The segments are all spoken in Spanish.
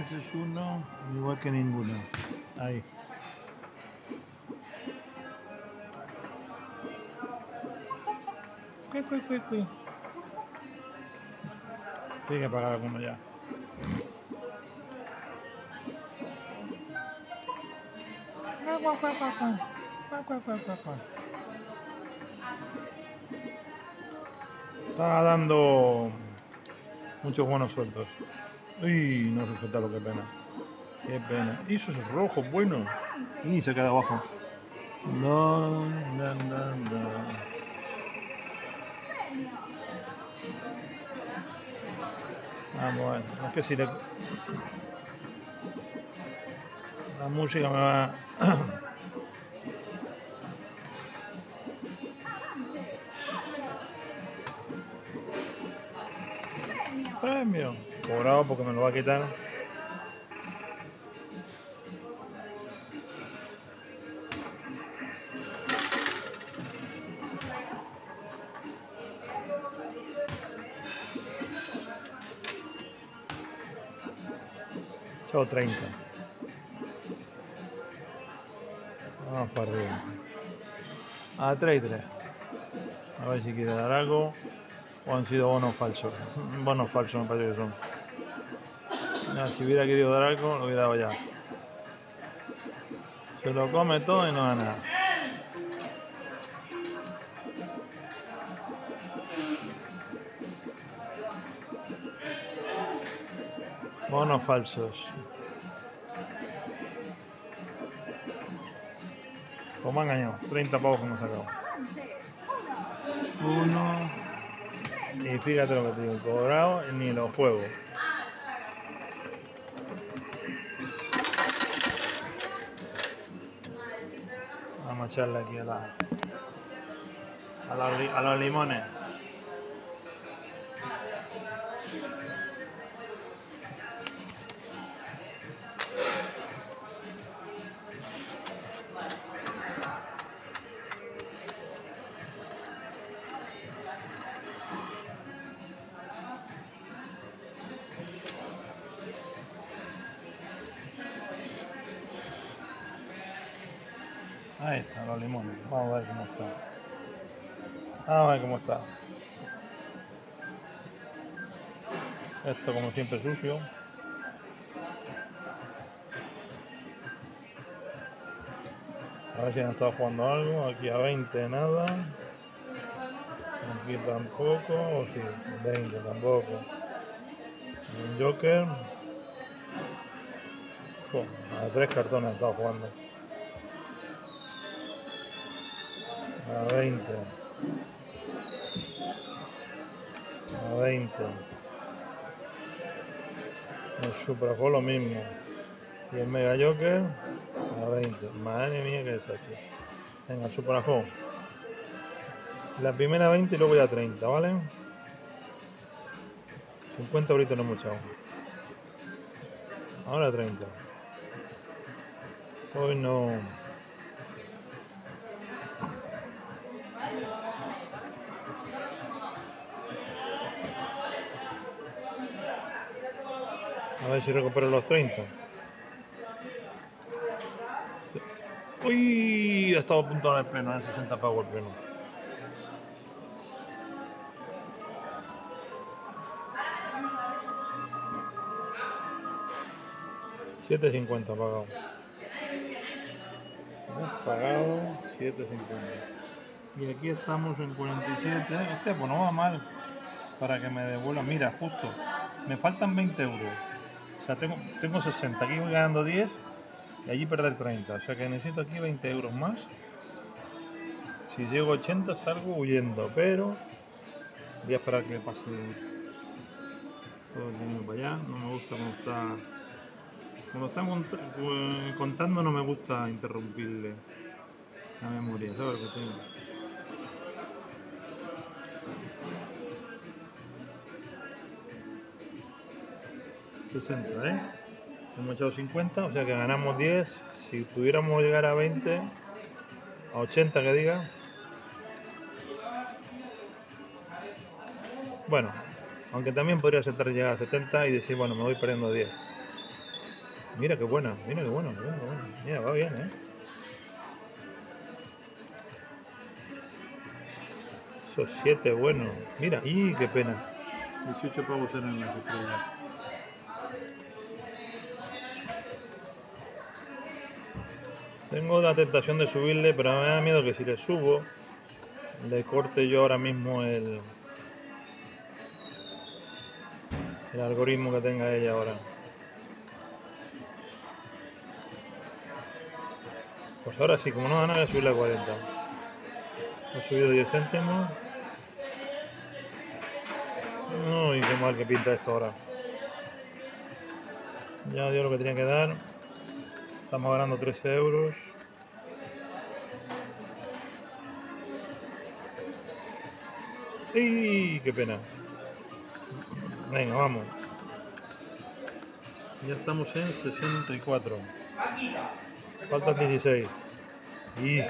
Es uno, igual que ninguno. Ahí. Cui, cui, cui, cui. Tiene que pagar alguno ya. Guau. Está dando muchos buenos sueltos. Uy, no sujeta lo que pena. Qué pena. Y eso es rojo, bueno. Y se queda abajo. No, no, no, no. Vamos a ver. Es que si le... La música me va... Premio. Cobrado porque me lo va a quitar. Chao 30. Vamos para arriba. A 3 y 3. A ver si quiere dar algo. O han sido bonos falsos. Bonos falsos me parece que son. Si hubiera querido dar algo, lo hubiera dado ya. Se lo come todo y no da nada. Bonos falsos. Pues me ha engañado. 30 pavos que hemos sacado. Uno. Y fíjate lo que te digo, cobrado ni los juegos. Vamos a echarle aquí a la Ahí están los limones. Vamos a ver cómo está. Vamos a ver cómo está. Esto como siempre sucio. A ver si han estado jugando algo. Aquí a 20 nada. Aquí tampoco. O sí, 20 tampoco. Un Joker. Jo, a tres cartones han estado jugando. A 20. A 20. El Supra fue lo mismo. Y el Mega Joker a 20. Madre mía que desastre. Venga, Supra. La primera 20 y luego ya 30, ¿vale? 50 ahorita no hemos echado. Ahora 30. Hoy no. A ver si recupero los 30. Uy, he estado a punto de pleno, en 60 pavos el pleno. Siete cincuenta pagado. Hemos pagado 7.50. Y aquí estamos en 47. Este pues no va mal. Para que me devuelvan. Mira, justo. Me faltan 20 euros. O sea, tengo, tengo 60. Aquí voy ganando 10 y allí perder 30. O sea que necesito aquí 20 euros más. Si llego a 80 salgo huyendo, pero voy a esperar que pase todo el dinero para allá. No me gusta cómo está. Como están eh, contando no me gusta interrumpirle la memoria, ¿sabes lo que tengo? ...60, ¿eh? Hemos echado 50, o sea que ganamos 10. Si pudiéramos llegar a 20, a 80 que diga. Bueno, aunque también podría aceptar llegar a 70 y decir, bueno, me voy perdiendo 10. Mira qué buena, mira qué bueno, bueno, qué bueno. Mira, va bien, ¿eh? Esos siete, bueno. Mira, ¡y qué pena! 18 pavos eran las estrellas. Tengo la tentación de subirle, pero me da miedo que si le subo, le corte yo ahora mismo el, algoritmo que tenga ella ahora. Pues ahora sí, como no gana, voy a subirle a 40. He subido 10 céntimos. Uy, qué mal que pinta esto ahora. Ya dio lo que tenía que dar. Estamos ganando 13 euros. ¡Y qué pena! Venga, vamos. Ya estamos en 64. Faltan 16. Y...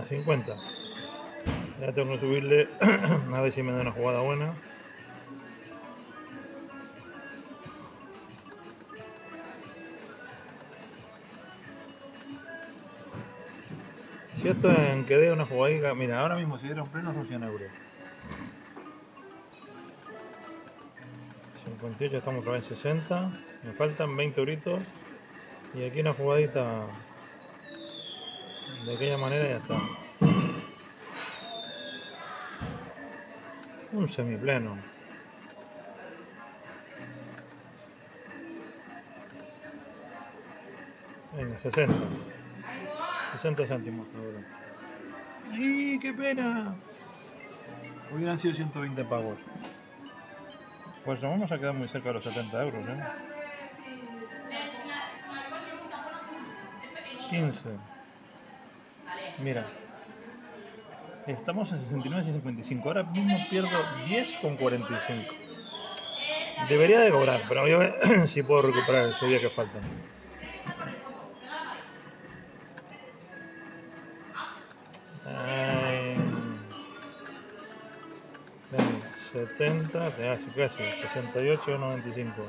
a 50 ya tengo que subirle a ver si me da una jugada buena. Si esto en que dé una jugadita mira ahora mismo si diera un pleno son 100 euros. 58 estamos otra vez 60 me faltan 20 euritos. Y aquí una jugadita de aquella manera ya está. Un semipleno. Venga, 60. 60 céntimos ahora. ¡Y qué pena! Hubieran sido 120 pavos. Pues nos vamos a quedar muy cerca de los 70 euros, ¿eh? 15. Mira, estamos en 69 y 55. Ahora mismo pierdo 10 con 45. Debería de cobrar, pero voy a ver si puedo recuperar el día que faltan. Ay. 70, casi, casi, 68, 95.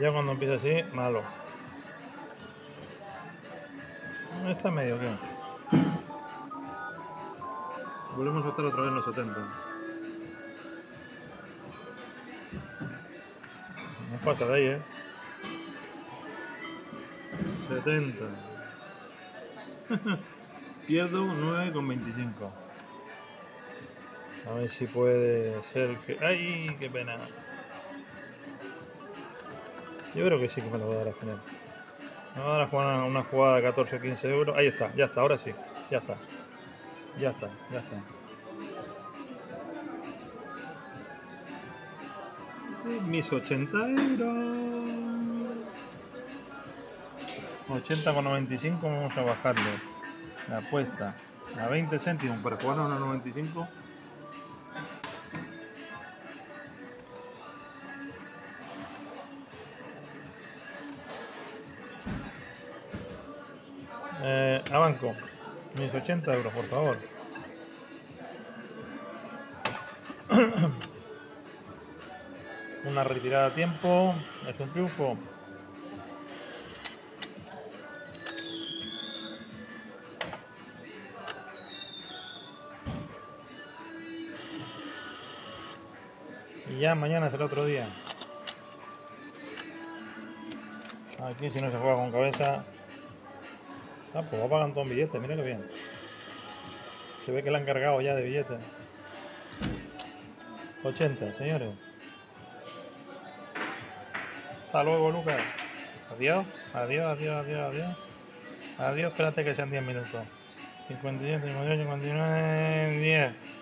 Ya cuando empieza así, malo. Está medio bien. Volvemos a estar otra vez en los 70. No pasa de ahí, ¿eh? 70. Pierdo 9,25. A ver si puede ser que... ¡Ay, qué pena! Yo creo que sí que me lo voy a dar al final. Me va a jugar una jugada de 14 o 15 euros. Ahí está, ya está, ahora sí. Ya está. Ya está, ya está. Mis 80 euros. 80,95 vamos a bajarle la apuesta a 20 céntimos para jugar a una 95 a banco, mis 80 euros, por favor. Una retirada a tiempo, es un triunfo. Y ya mañana es el otro día. Aquí si no se juega con cabeza Ah, pues va pagando un billete, mira que bien. Se ve que le han cargado ya de billetes. 80, señores. Hasta luego, Lucas. Adiós, adiós, adiós, adiós, adiós. Adiós, espérate que sean 10 minutos. 57, 58, 59, 10.